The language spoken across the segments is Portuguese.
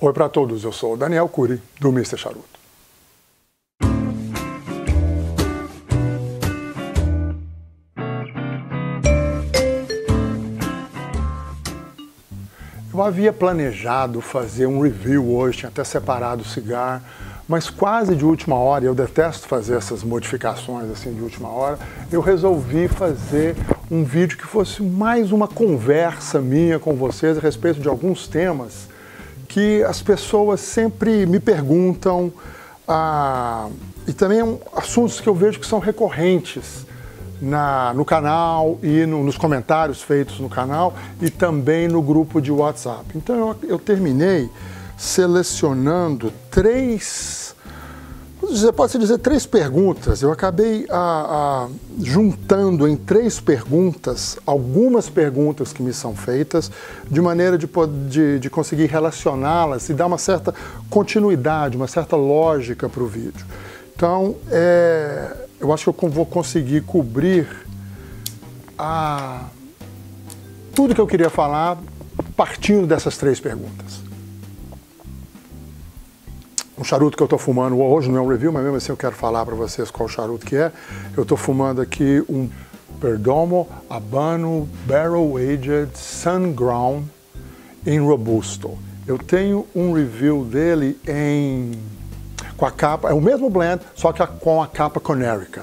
Oi para todos, eu sou Daniel Cury, do Mr. Charuto. Eu havia planejado fazer um review hoje, tinha até separado o cigarro, mas quase de última hora, eu detesto fazer essas modificações assim de última hora, eu resolvi fazer um vídeo que fosse mais uma conversa minha com vocês a respeito de alguns temas que as pessoas sempre me perguntam ah, e também é assuntos que eu vejo que são recorrentes na, no canal e no, nos comentários feitos no canal e também no grupo de WhatsApp. Então eu, eu terminei selecionando três pode-se dizer três perguntas. Eu acabei a, a, juntando em três perguntas algumas perguntas que me são feitas, de maneira de, de, de conseguir relacioná-las e dar uma certa continuidade, uma certa lógica para o vídeo. Então, é, eu acho que eu vou conseguir cobrir a, tudo que eu queria falar partindo dessas três perguntas um charuto que eu estou fumando hoje não é um review, mas mesmo assim eu quero falar para vocês qual charuto que é. Eu estou fumando aqui um Perdomo Habano Barrel Aged Sun Ground em Robusto. Eu tenho um review dele em com a capa, é o mesmo blend, só que com a capa Conerica.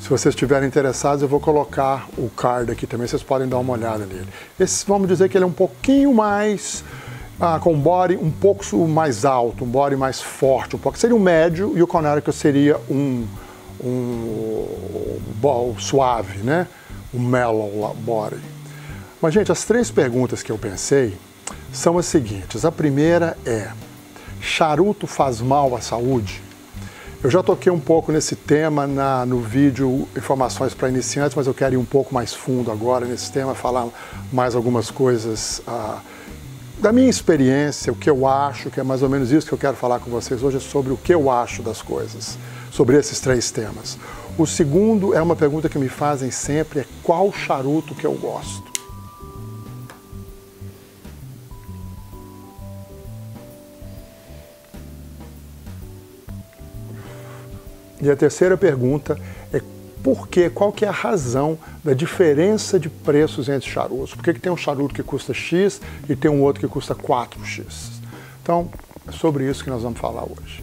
Se vocês estiverem interessados, eu vou colocar o card aqui também, vocês podem dar uma olhada nele. Esse, vamos dizer que ele é um pouquinho mais ah, com um body um pouco mais alto, um body mais forte, um pouco. Seria um médio e o Connecticut seria um, um, um suave, né? Um mellow body. Mas, gente, as três perguntas que eu pensei são as seguintes. A primeira é: charuto faz mal à saúde? Eu já toquei um pouco nesse tema na, no vídeo Informações para Iniciantes, mas eu quero ir um pouco mais fundo agora nesse tema, falar mais algumas coisas. Ah, da minha experiência, o que eu acho, que é mais ou menos isso que eu quero falar com vocês hoje, é sobre o que eu acho das coisas, sobre esses três temas. O segundo é uma pergunta que me fazem sempre, é qual charuto que eu gosto? E a terceira pergunta por quê? Qual que é a razão da diferença de preços entre charutos? Por que, que tem um charuto que custa X e tem um outro que custa 4X? Então, é sobre isso que nós vamos falar hoje.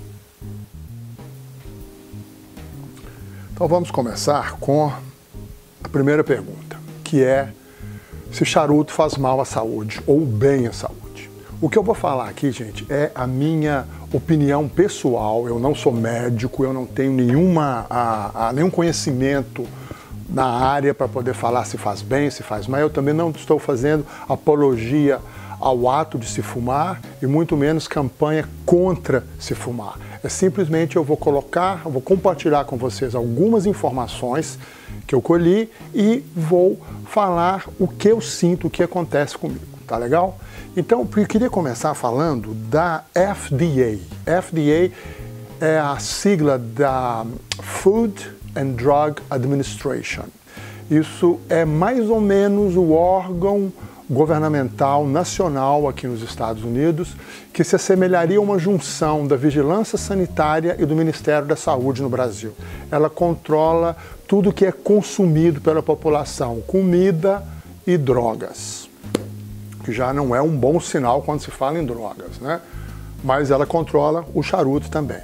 Então vamos começar com a primeira pergunta, que é se charuto faz mal à saúde ou bem à saúde. O que eu vou falar aqui, gente, é a minha opinião pessoal. Eu não sou médico, eu não tenho nenhuma, a, a, nenhum conhecimento na área para poder falar se faz bem, se faz mal. Eu também não estou fazendo apologia ao ato de se fumar e muito menos campanha contra se fumar. É simplesmente eu vou colocar, eu vou compartilhar com vocês algumas informações que eu colhi e vou falar o que eu sinto, o que acontece comigo. Tá legal? Então, eu queria começar falando da FDA. FDA é a sigla da Food and Drug Administration. Isso é mais ou menos o órgão governamental nacional aqui nos Estados Unidos que se assemelharia a uma junção da vigilância sanitária e do Ministério da Saúde no Brasil. Ela controla tudo que é consumido pela população, comida e drogas que já não é um bom sinal quando se fala em drogas, né? Mas ela controla o charuto também.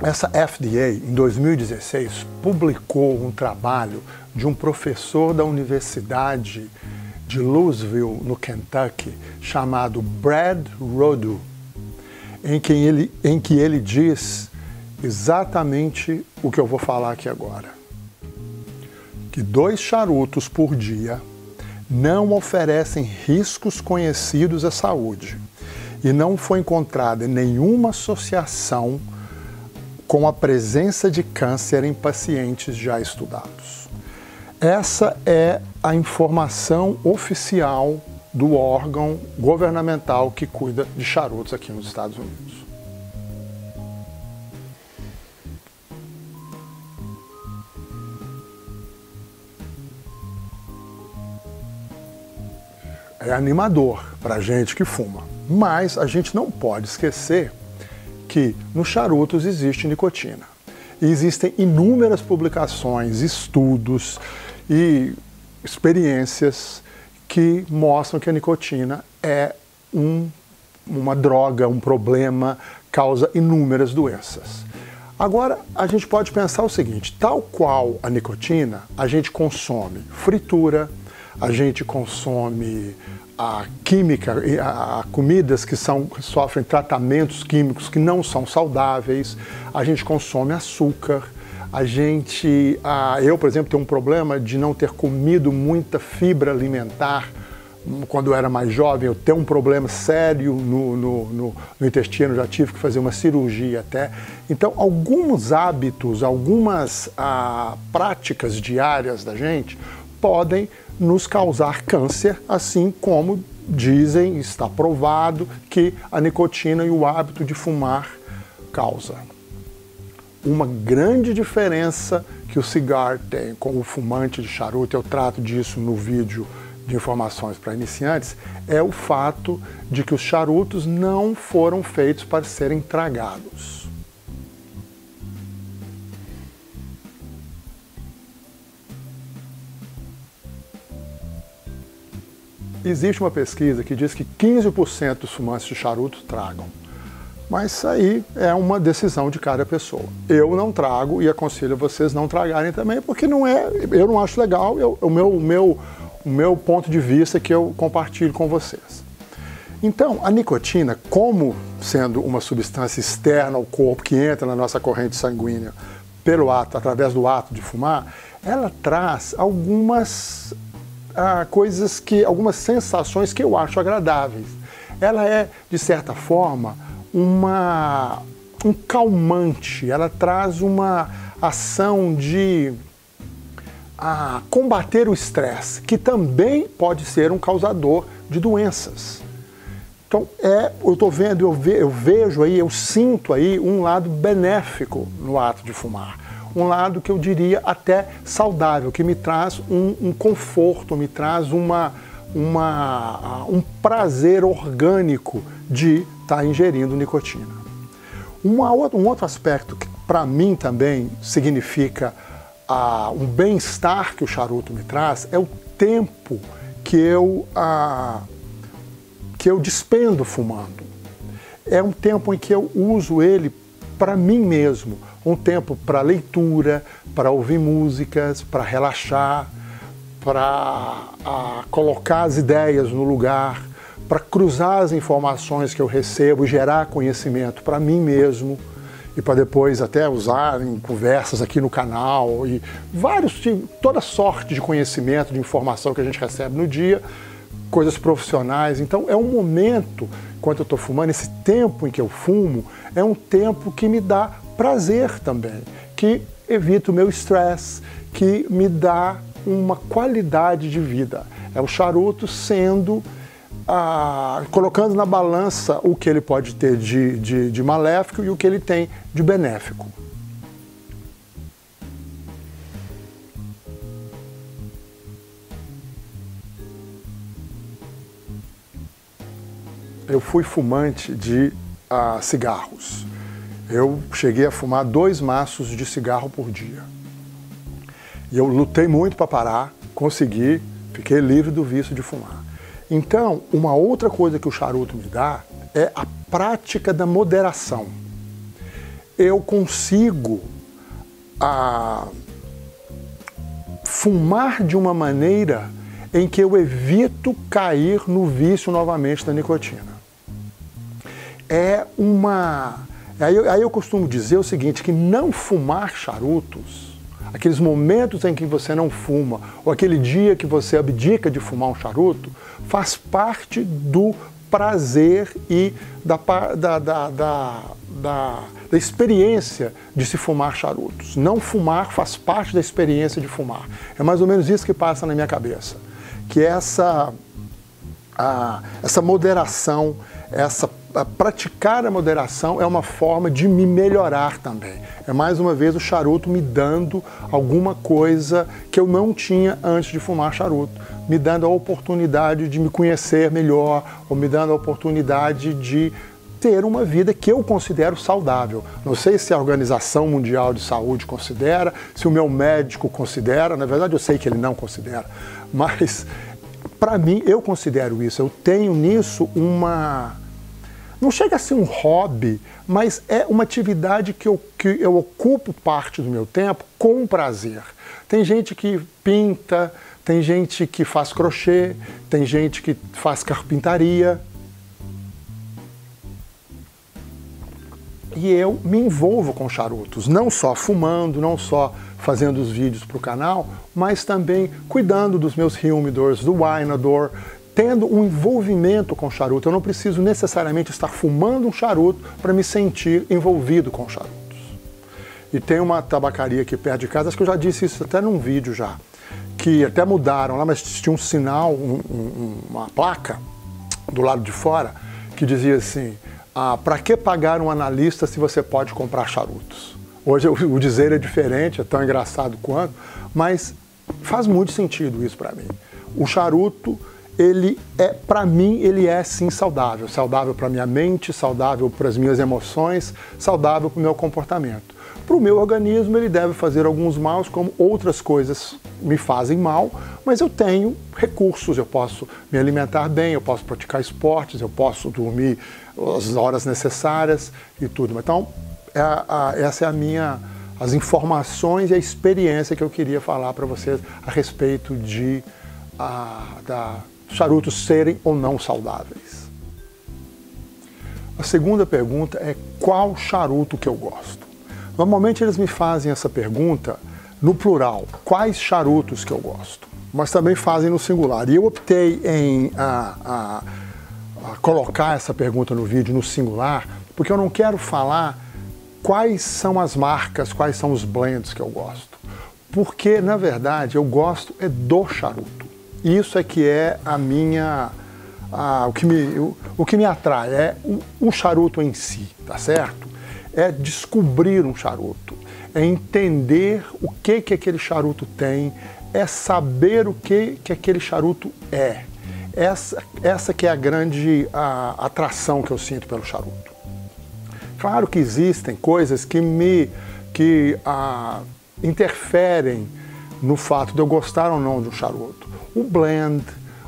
Essa FDA, em 2016, publicou um trabalho de um professor da Universidade de Louisville, no Kentucky, chamado Brad Rodu, em ele, em que ele diz exatamente o que eu vou falar aqui agora que dois charutos por dia não oferecem riscos conhecidos à saúde e não foi encontrada nenhuma associação com a presença de câncer em pacientes já estudados. Essa é a informação oficial do órgão governamental que cuida de charutos aqui nos Estados Unidos. É animador. para gente que fuma. Mas a gente não pode esquecer que nos charutos existe nicotina. E existem inúmeras publicações, estudos e experiências que mostram que a nicotina é um, uma droga, um problema, causa inúmeras doenças. Agora, a gente pode pensar o seguinte: tal qual a nicotina, a gente consome fritura, a gente consome a química, a, comidas que, são, sofrem tratamentos químicos que não são saudáveis, a gente consome açúcar, a gente, a, eu, por exemplo, tenho um problema de não ter comido muita fibra alimentar. Quando eu era mais jovem, eu tenho um problema sério no, no, no, no, intestino, já tive que fazer uma cirurgia até. Então, alguns hábitos, algumas ah, práticas diárias da gente podem nos causar câncer, assim como dizem, está provado, que a nicotina e o hábito de fumar causa. Uma grande diferença que o cigarro tem com o fumante de charuto, eu trato disso no vídeo de informações para iniciantes, é o fato de que os charutos não foram feitos para serem tragados. Existe uma pesquisa que diz que 15% dos fumantes de charuto tragam. Mas isso aí é uma decisão de cada pessoa. Eu não trago e aconselho vocês não tragarem também, porque não é, eu não acho legal, eu, o, meu, o, meu, o meu ponto de vista que eu compartilho com vocês. Então, a nicotina, como sendo uma substância externa ao corpo que entra na nossa corrente sanguínea pelo ato, através do ato de fumar, ela traz algumas ah, coisas que, algumas sensações que eu acho agradáveis. Ela é, de certa forma, uma, um calmante, ela traz uma ação de combater o estresse, que também pode ser um causador de doenças. Então, é, eu estou vendo, eu, ve, eu vejo aí, eu sinto aí um lado benéfico no ato de fumar um lado que eu diria até saudável, que me traz um, um conforto, me traz uma, uma, um prazer orgânico de estar tá ingerindo nicotina. Uma, um outro aspecto que para mim também significa ah, um bem-estar que o charuto me traz é o tempo que eu, ah, que eu despendo fumando. É um tempo em que eu uso ele para mim mesmo, um tempo para leitura, para ouvir músicas, para relaxar, para colocar as ideias no lugar, para cruzar as informações que eu recebo, gerar conhecimento para mim mesmo e para depois até usar em conversas aqui no canal e vários toda sorte de conhecimento, de informação que a gente recebe no dia, coisas profissionais. Então é um momento, enquanto eu estou fumando, esse tempo em que eu fumo, é um tempo que me dá prazer também, que evita o meu estresse, que me dá uma qualidade de vida. É o charuto sendo, ah, colocando na balança o que ele pode ter de, de, de maléfico e o que ele tem de benéfico. Eu fui fumante de ah, cigarros eu cheguei a fumar dois maços de cigarro por dia. E eu lutei muito para parar, consegui, fiquei livre do vício de fumar. Então, uma outra coisa que o charuto me dá é a prática da moderação. Eu consigo a, fumar de uma maneira em que eu evito cair no vício novamente da nicotina. É uma Aí, aí eu costumo dizer o seguinte, que não fumar charutos, aqueles momentos em que você não fuma, ou aquele dia que você abdica de fumar um charuto, faz parte do prazer e da, da, da, da, da, da experiência de se fumar charutos. Não fumar faz parte da experiência de fumar. É mais ou menos isso que passa na minha cabeça. Que essa a, essa moderação, essa a praticar a moderação é uma forma de me melhorar também. É mais uma vez o charuto me dando alguma coisa que eu não tinha antes de fumar charuto, me dando a oportunidade de me conhecer melhor, ou me dando a oportunidade de ter uma vida que eu considero saudável. Não sei se a Organização Mundial de Saúde considera, se o meu médico considera, na verdade eu sei que ele não considera, mas para mim eu considero isso. Eu tenho nisso uma não chega a ser um hobby, mas é uma atividade que eu, que eu ocupo parte do meu tempo com prazer. Tem gente que pinta, tem gente que faz crochê, tem gente que faz carpintaria. E eu me envolvo com charutos, não só fumando, não só fazendo os vídeos para o canal, mas também cuidando dos meus humidors, do Winador, tendo um envolvimento com o charuto. Eu não preciso necessariamente estar fumando um charuto para me sentir envolvido com charutos. E tem uma tabacaria aqui perto de casa, acho que eu já disse isso até num vídeo já, que até mudaram lá, mas tinha um sinal, um, um, uma placa do lado de fora que dizia assim: ah, para que pagar um analista se você pode comprar charutos? Hoje o dizer é diferente, é tão engraçado quanto, mas faz muito sentido isso para mim. O charuto ele é, para mim, ele é sim saudável. Saudável para minha mente, saudável para as minhas emoções, saudável para o meu comportamento. Para o meu organismo, ele deve fazer alguns maus, como outras coisas me fazem mal, mas eu tenho recursos, eu posso me alimentar bem, eu posso praticar esportes, eu posso dormir as horas necessárias e tudo. Então, é a, a, essa é a minha as informações e a experiência que eu queria falar para vocês a respeito de a, da charutos serem ou não saudáveis. A segunda pergunta é qual charuto que eu gosto. Normalmente eles me fazem essa pergunta no plural, quais charutos que eu gosto, mas também fazem no singular. E eu optei em a, a, a colocar essa pergunta no vídeo no singular, porque eu não quero falar quais são as marcas, quais são os blends que eu gosto. Porque, na verdade, eu gosto é do charuto. Isso é que é a minha. A, o, que me, o, o, que me atrai é o, o charuto em si, tá certo? É descobrir um charuto, é entender o que que aquele charuto tem, é saber o que que aquele charuto é. Essa, essa que é a grande a, atração que eu sinto pelo charuto. Claro que existem coisas que me que a, interferem no fato de eu gostar ou não de um charuto. O blend,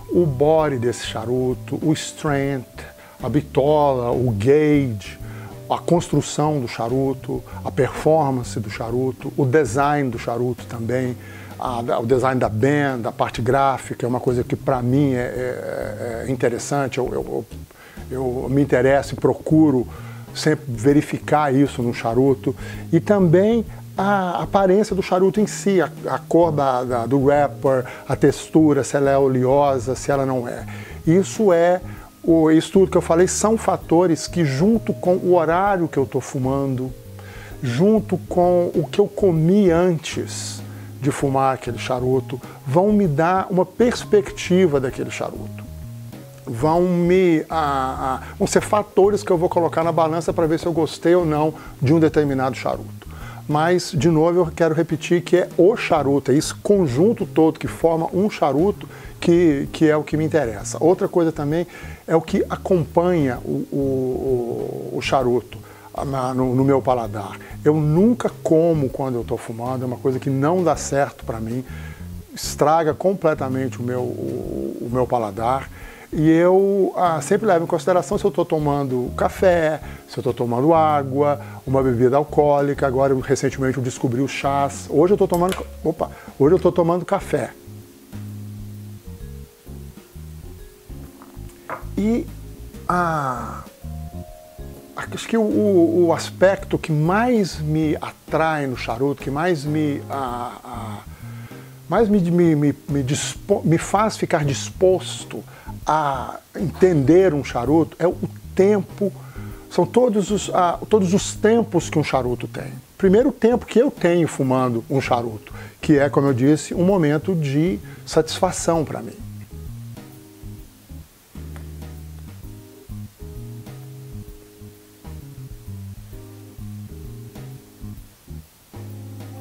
o body desse charuto, o strength, a bitola, o gauge, a construção do charuto, a performance do charuto, o design do charuto também, a, o design da band, a parte gráfica, é uma coisa que para mim é, é, é interessante, eu, eu, eu, me interesso e procuro sempre verificar isso no charuto. E também a aparência do charuto em si, a, a cor da, da, do wrapper, a textura, se ela é oleosa, se ela não é. Isso é o estudo que eu falei são fatores que junto com o horário que eu estou fumando, junto com o que eu comi antes de fumar aquele charuto, vão me dar uma perspectiva daquele charuto. Vão me a, a, vão ser fatores que eu vou colocar na balança para ver se eu gostei ou não de um determinado charuto mas, de novo, eu quero repetir que é o charuto, é esse conjunto todo que forma um charuto que, que é o que me interessa. Outra coisa também é o que acompanha o, o, o charuto no, no, meu paladar. Eu nunca como quando eu estou fumando, é uma coisa que não dá certo para mim, estraga completamente o meu, o, o meu paladar. E eu ah, sempre levo em consideração se eu estou tomando café, se eu estou tomando água, uma bebida alcoólica. Agora, recentemente, eu descobri o chás. Hoje eu estou tomando. Opa! Hoje eu estou tomando café. E ah, acho que o, o, aspecto que mais me atrai no charuto, que mais me. Ah, ah, mais me, me, me, me, dispo, me faz ficar disposto a entender um charuto é o tempo, são todos os, ah, todos os tempos que um charuto tem. Primeiro, o tempo que eu tenho fumando um charuto, que é, como eu disse, um momento de satisfação para mim.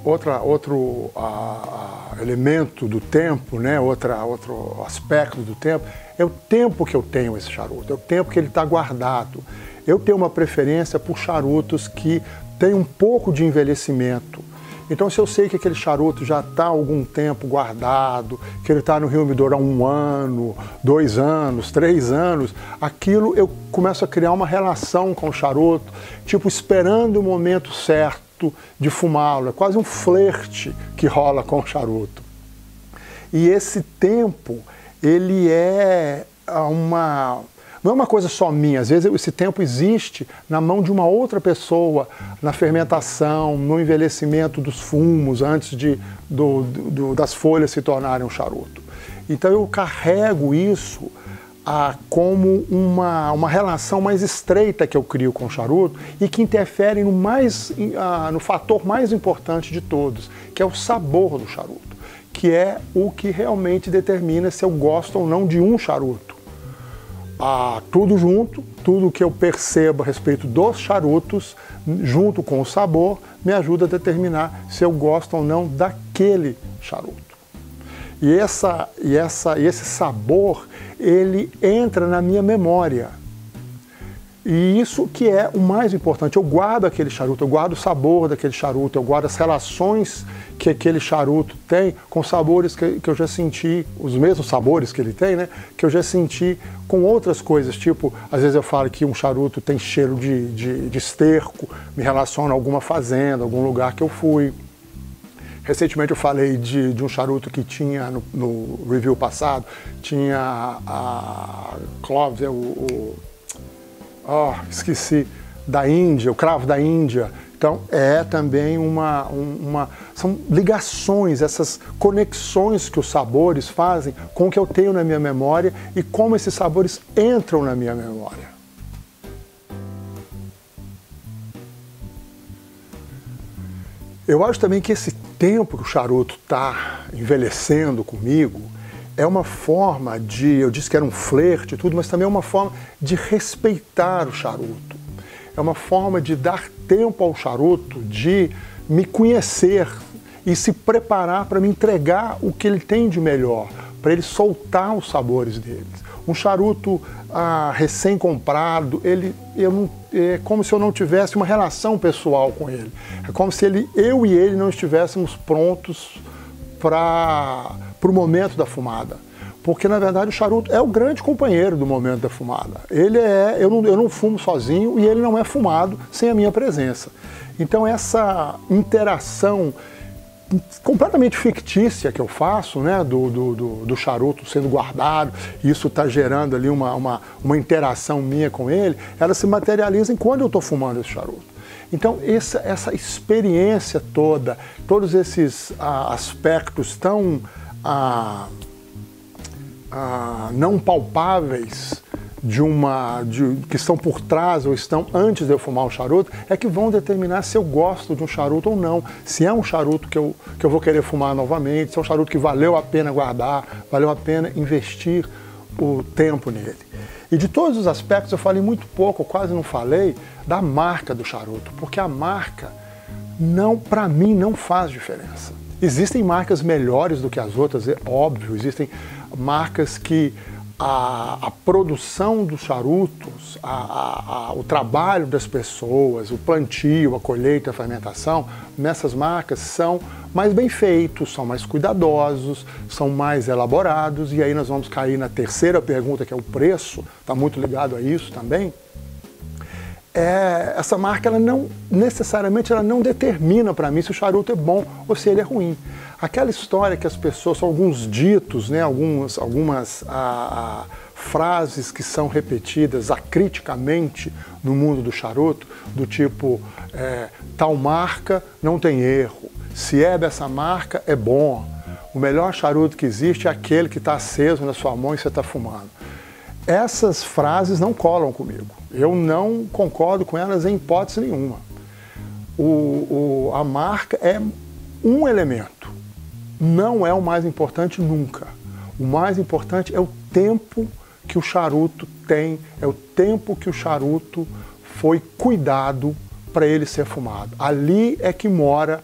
Outra, outro a, a elemento do tempo, né? outra, outro aspecto do tempo, é o tempo que eu tenho esse charuto, é o tempo que ele está guardado. Eu tenho uma preferência por charutos que têm um pouco de envelhecimento. Então, se eu sei que aquele charuto já está algum tempo guardado, que ele está no Rio Midor há um ano, dois anos, três anos, aquilo eu começo a criar uma relação com o charuto, tipo esperando o momento certo de fumá-lo. É quase um flerte que rola com o charuto. E esse tempo, ele é uma não é uma coisa só minha, às vezes esse tempo existe na mão de uma outra pessoa, na fermentação, no envelhecimento dos fumos, antes de, do, do, das folhas se tornarem um charuto. Então eu carrego isso ah, como uma, uma relação mais estreita que eu crio com o charuto e que interfere no, mais, no fator mais importante de todos, que é o sabor do charuto, que é o que realmente determina se eu gosto ou não de um charuto a tudo junto, tudo que eu percebo a respeito dos charutos, junto com o sabor, me ajuda a determinar se eu gosto ou não daquele charuto. E, essa, e, essa, e esse sabor, ele entra na minha memória. E isso que é o mais importante. Eu guardo aquele charuto, eu guardo o sabor daquele charuto, eu guardo as relações que aquele charuto tem com sabores que, que eu já senti, os mesmos sabores que ele tem, né? Que eu já senti com outras coisas. Tipo, às vezes eu falo que um charuto tem cheiro de, de, de esterco, me relaciona a alguma fazenda, algum lugar que eu fui. Recentemente eu falei de, de um charuto que tinha no, no, review passado, tinha a Cloves, é o, o oh, esqueci, da Índia, o cravo da Índia. Então é também uma, uma. São ligações, essas conexões que os sabores fazem com o que eu tenho na minha memória e como esses sabores entram na minha memória. Eu acho também que esse tempo que o charuto está envelhecendo comigo, é uma forma de, eu disse que era um flerte e tudo, mas também é uma forma de respeitar o charuto. É uma forma de dar tempo ao charuto, de me conhecer e se preparar para me entregar o que ele tem de melhor, para ele soltar os sabores deles. Um charuto ah, recém-comprado, ele, eu não, é como se eu não tivesse uma relação pessoal com ele. É como se ele, eu e ele não estivéssemos prontos para o momento da fumada. Porque, na verdade, o charuto é o grande companheiro do momento da fumada. Ele é, eu não, eu não fumo sozinho e ele não é fumado sem a minha presença. Então, essa interação completamente fictícia que eu faço, né, do, do, do, do charuto sendo guardado, isso está gerando ali uma, uma, uma interação minha com ele, ela se materializa em quando eu estou fumando esse charuto. Então, essa, essa experiência toda, todos esses ah, aspectos tão ah, ah, não palpáveis de uma de, que estão por trás ou estão antes de eu fumar o charuto é que vão determinar se eu gosto de um charuto ou não, se é um charuto que eu, que eu vou querer fumar novamente, se é um charuto que valeu a pena guardar, valeu a pena investir o tempo nele. E de todos os aspectos eu falei muito pouco, quase não falei da marca do charuto, porque a marca não, para mim, não faz diferença. Existem marcas melhores do que as outras, é óbvio, existem marcas que a, a produção dos charutos, a, a, o trabalho das pessoas, o plantio, a colheita, a fermentação, nessas marcas são mais bem feitos, são mais cuidadosos, são mais elaborados, e aí nós vamos cair na terceira pergunta, que é o preço, está muito ligado a isso também. É, essa marca ela não necessariamente ela não determina para mim se o charuto é bom ou se ele é ruim. Aquela história que as pessoas, alguns ditos, né, algumas, algumas a, a, frases que são repetidas acriticamente no mundo do charuto, do tipo é, tal marca não tem erro, se é dessa marca é bom, o melhor charuto que existe é aquele que está aceso na sua mão e você está fumando. Essas frases não colam comigo. Eu não concordo com elas em hipótese nenhuma. O, o, a marca é um elemento não é o mais importante nunca. O mais importante é o tempo que o charuto tem, é o tempo que o charuto foi cuidado para ele ser fumado. Ali é que mora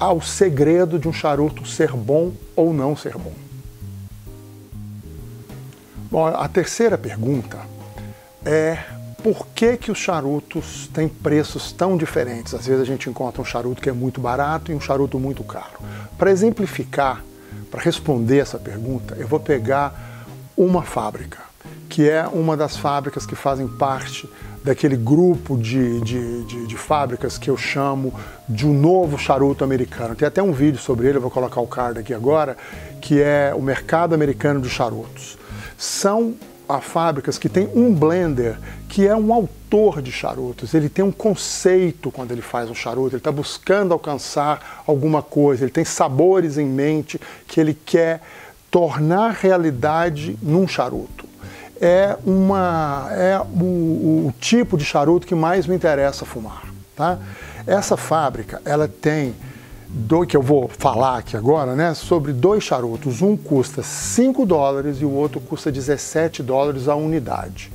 ao segredo de um charuto ser bom ou não ser bom. Bom, a terceira pergunta é por que, que os charutos têm preços tão diferentes? Às vezes a gente encontra um charuto que é muito barato e um charuto muito caro. Para exemplificar, para responder essa pergunta, eu vou pegar uma fábrica, que é uma das fábricas que fazem parte daquele grupo de, de, de, de, fábricas que eu chamo de um novo charuto americano. Tem até um vídeo sobre ele, eu vou colocar o card aqui agora, que é o mercado americano de charutos. São a fábricas que tem um blender que é um autor de charutos. Ele tem um conceito quando ele faz um charuto, ele está buscando alcançar alguma coisa, ele tem sabores em mente que ele quer tornar realidade num charuto é, uma, é o, o, tipo de charuto que mais me interessa fumar. Tá? Essa fábrica ela tem, do, que eu vou falar aqui agora, né, sobre dois charutos. Um custa 5 dólares e o outro custa 17 dólares a unidade.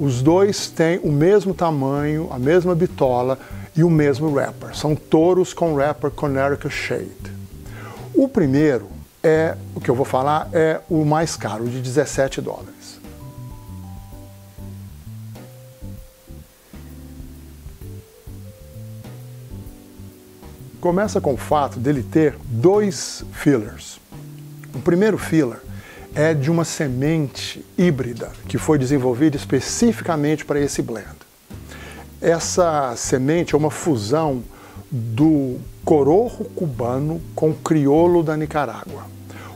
Os dois têm o mesmo tamanho, a mesma bitola e o mesmo wrapper. São touros com wrapper Connecticut Shade. O primeiro é, o que eu vou falar, é o mais caro, de 17 dólares. começa com o fato dele ter dois fillers. O primeiro filler é de uma semente híbrida que foi desenvolvida especificamente para esse blend. Essa semente é uma fusão do corojo cubano com criolo da Nicarágua.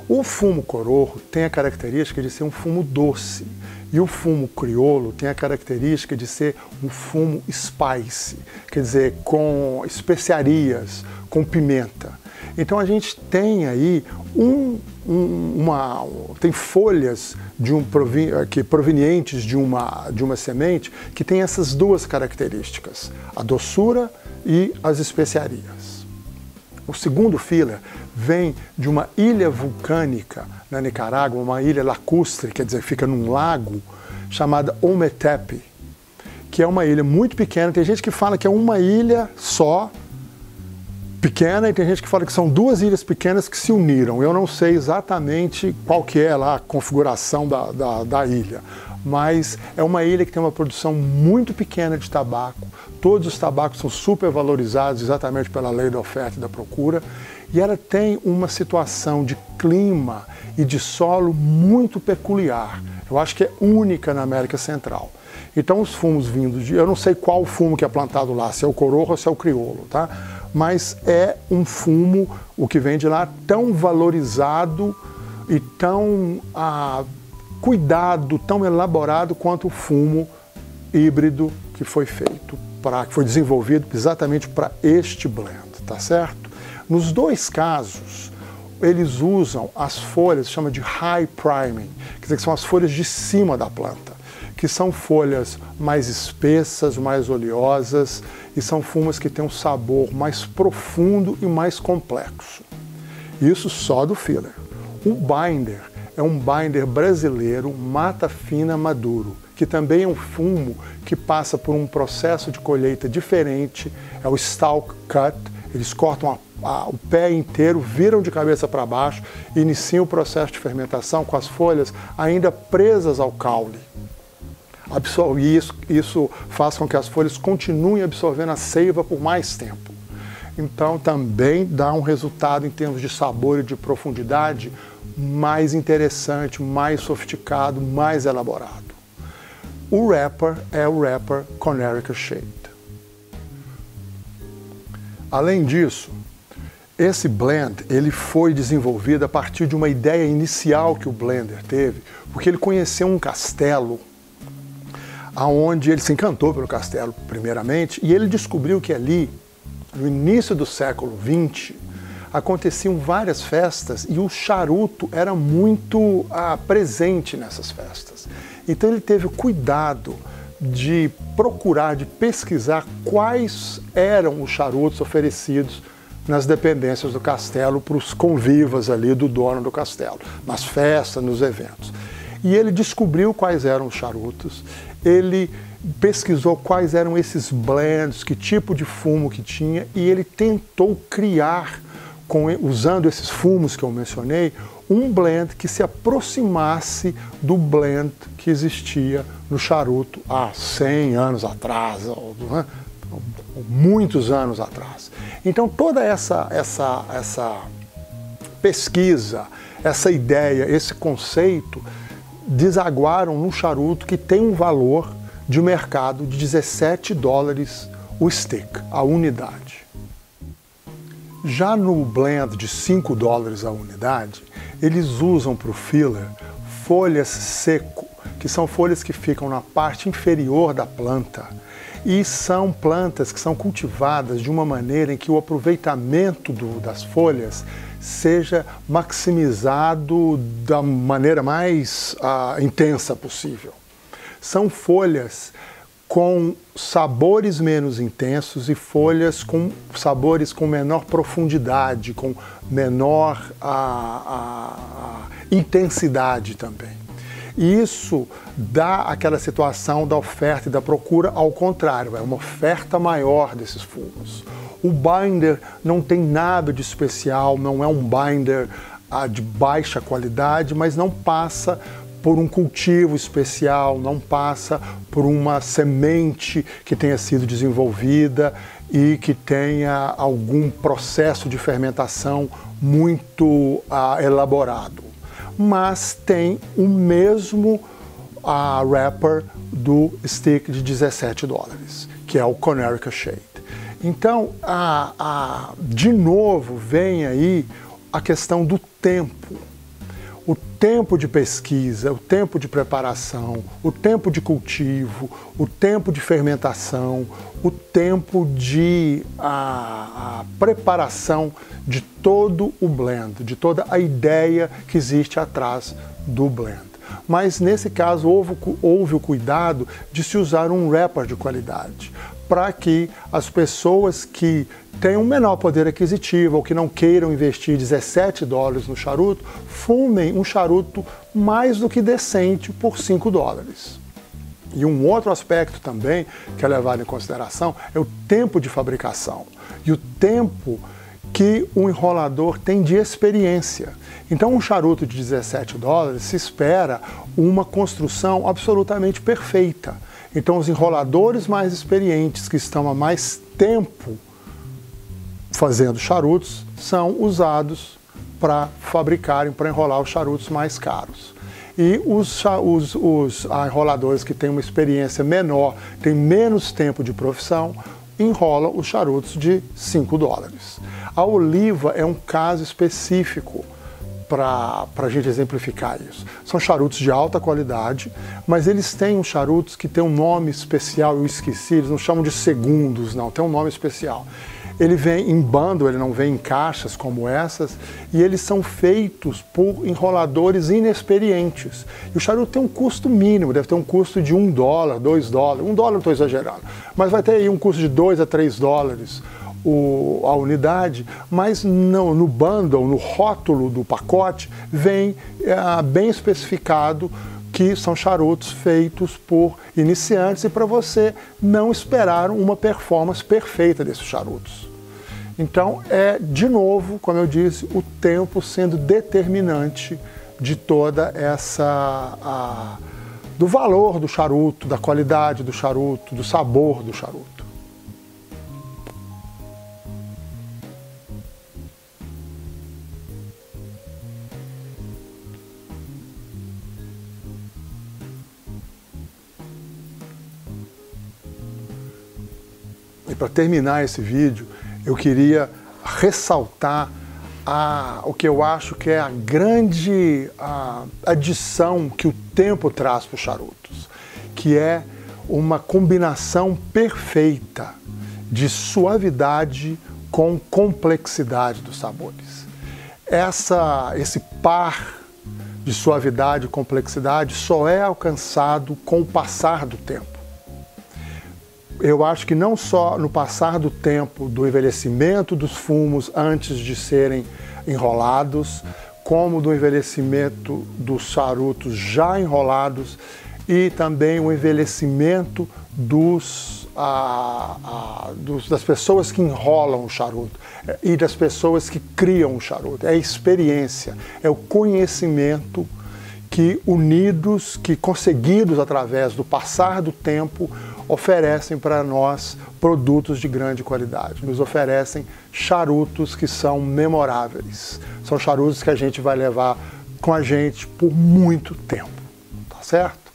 O fumo corojo tem a característica de ser um fumo doce e o fumo criolo tem a característica de ser um fumo spice, quer dizer, com especiarias, com pimenta. Então a gente tem aí um, uma, tem folhas de um que provenientes de uma, de uma semente que tem essas duas características, a doçura e as especiarias. O segundo filler vem de uma ilha vulcânica na Nicarágua, uma ilha lacustre, quer dizer, fica num lago, chamada Ometepe, que é uma ilha muito pequena. Tem gente que fala que é uma ilha só, pequena e tem gente que fala que são duas ilhas pequenas que se uniram. Eu não sei exatamente qual que é lá a configuração da, da, da ilha, mas é uma ilha que tem uma produção muito pequena de tabaco. Todos os tabacos são super valorizados exatamente pela lei da oferta e da procura. E ela tem uma situação de clima e de solo muito peculiar. Eu acho que é única na América Central. Então os fumos vindos de, eu não sei qual fumo que é plantado lá, se é o corojo ou se é o crioulo, tá? mas é um fumo, o que vem de lá, tão valorizado e tão ah, cuidado, tão elaborado quanto o fumo híbrido que foi feito, para, que foi desenvolvido exatamente para este blend, tá certo? Nos dois casos, eles usam as folhas, chama de high priming, quer dizer que são as folhas de cima da planta que são folhas mais espessas, mais oleosas e são fumos que têm um sabor mais profundo e mais complexo. Isso só do filler. O binder é um binder brasileiro mata fina maduro, que também é um fumo que passa por um processo de colheita diferente, é o stalk cut, eles cortam a, o pé inteiro, viram de cabeça para baixo iniciam o processo de fermentação com as folhas ainda presas ao caule absorve isso, isso faz com que as folhas continuem absorvendo a seiva por mais tempo. Então também dá um resultado em termos de sabor e de profundidade mais interessante, mais sofisticado, mais elaborado. O wrapper é o wrapper Connecticut Shade. Além disso, esse blend ele foi desenvolvido a partir de uma ideia inicial que o blender teve, porque ele conheceu um castelo aonde ele se encantou pelo castelo primeiramente e ele descobriu que ali, no início do século XX, aconteciam várias festas e o charuto era muito ah, presente nessas festas. Então ele teve cuidado de procurar, de pesquisar quais eram os charutos oferecidos nas dependências do castelo para os convivas ali do dono do castelo, nas festas, nos eventos. E ele descobriu quais eram os charutos, ele pesquisou quais eram esses blends, que tipo de fumo que tinha, e ele tentou criar, com, usando esses fumos que eu mencionei, um blend que se aproximasse do blend que existia no charuto há 100 anos atrás, ou, né, muitos anos atrás. Então toda essa, essa, essa pesquisa, essa ideia, esse conceito desaguaram num charuto que tem um valor de mercado de 17 dólares o stick, a unidade. Já no blend de 5 dólares a unidade, eles usam para o filler folhas seco, que são folhas que ficam na parte inferior da planta e são plantas que são cultivadas de uma maneira em que o aproveitamento do, das folhas seja maximizado da maneira mais uh, intensa possível. São folhas com sabores menos intensos e folhas com sabores com menor profundidade, com menor uh, uh, intensidade também. E isso dá aquela situação da oferta e da procura ao contrário, é uma oferta maior desses fumos. O binder não tem nada de especial, não é um binder ah, de baixa qualidade, mas não passa por um cultivo especial, não passa por uma semente que tenha sido desenvolvida e que tenha algum processo de fermentação muito ah, elaborado mas tem o mesmo uh, wrapper do stick de 17 dólares, que é o Conerica Shade. Então, a, a, de novo, vem aí a questão do tempo. O tempo de pesquisa, o tempo de preparação, o tempo de cultivo, o tempo de fermentação, o tempo de a, a preparação de todo o blend, de toda a ideia que existe atrás do blend. Mas nesse caso houve, houve o cuidado de se usar um wrapper de qualidade, para que as pessoas que têm um menor poder aquisitivo ou que não queiram investir 17 dólares no charuto, fumem um charuto mais do que decente por 5 dólares. E um outro aspecto também que é levado em consideração é o tempo de fabricação e o tempo que o enrolador tem de experiência. Então, um charuto de 17 dólares se espera uma construção absolutamente perfeita. Então, os enroladores mais experientes, que estão há mais tempo fazendo charutos, são usados para fabricarem, para enrolar os charutos mais caros. E os, os, os enroladores que têm uma experiência menor, têm menos tempo de profissão, enrolam os charutos de 5 dólares. A oliva é um caso específico para a gente exemplificar isso. São charutos de alta qualidade, mas eles têm uns charutos que têm um nome especial, eu esqueci, eles não chamam de segundos, não, tem um nome especial. Ele vem em bando, ele não vem em caixas como essas, e eles são feitos por enroladores inexperientes. E o charuto tem um custo mínimo, deve ter um custo de um dólar, dois dólares, um dólar não estou exagerando, mas vai ter aí um custo de dois a três dólares o, a unidade, mas no, no bundle, no rótulo do pacote, vem é, bem especificado que são charutos feitos por iniciantes e para você não esperar uma performance perfeita desses charutos. Então é, de novo, como eu disse, o tempo sendo determinante de toda essa. A, do valor do charuto, da qualidade do charuto, do sabor do charuto. E para terminar esse vídeo, eu queria ressaltar a, o que eu acho que é a grande a, adição que o tempo traz para os charutos, que é uma combinação perfeita de suavidade com complexidade dos sabores. Essa, esse par de suavidade e complexidade só é alcançado com o passar do tempo eu acho que não só no passar do tempo, do envelhecimento dos fumos antes de serem enrolados, como do envelhecimento dos charutos já enrolados e também o envelhecimento dos, dos, das pessoas que enrolam o charuto e das pessoas que criam o charuto. É a experiência, é o conhecimento que unidos, que conseguidos através do passar do tempo, oferecem para nós produtos de grande qualidade. Nos oferecem charutos que são memoráveis. São charutos que a gente vai levar com a gente por muito tempo. Tá certo?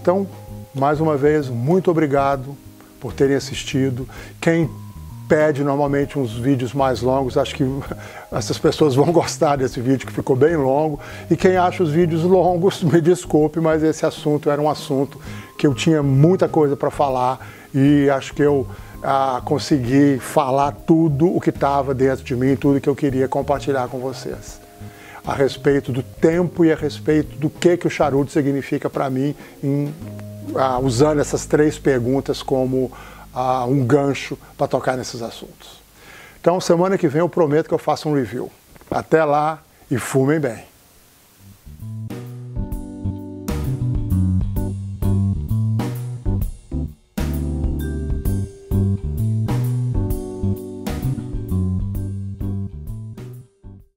Então, mais uma vez, muito obrigado por terem assistido. Quem pede normalmente uns vídeos mais longos. Acho que essas pessoas vão gostar desse vídeo que ficou bem longo. E quem acha os vídeos longos, me desculpe, mas esse assunto era um assunto que eu tinha muita coisa para falar e acho que eu ah, consegui falar tudo o que estava dentro de mim, tudo que eu queria compartilhar com vocês. A respeito do tempo e a respeito do que, que o charuto significa para mim, em, ah, usando essas três perguntas como uh, um gancho para tocar nesses assuntos. Então, semana que vem eu prometo que eu faço um review. Até lá e fumem bem.